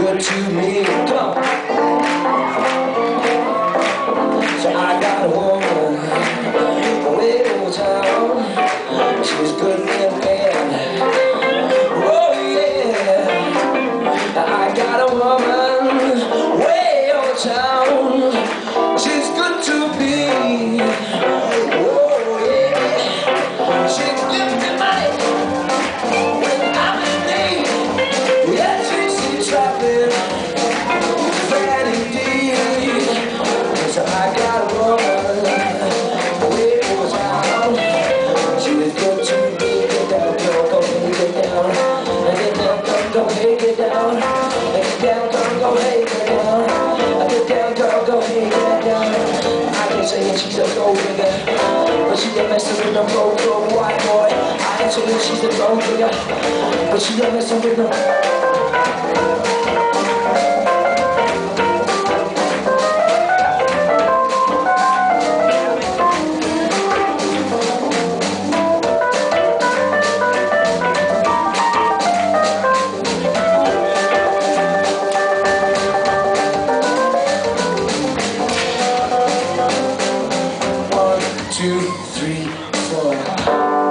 good to me. Come. So I got a woman way over town. She's good and bad. Oh yeah. I got a woman way over town. Go, hey, get down. Get down, go, hey, get down. Get down, go, hey, get down. I can say that she's a gold digger, but she ain't messing with no gold gold white boy. I ain't saying she's a gold digger, but she ain't messing with no. Two, three, four.